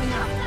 coming up.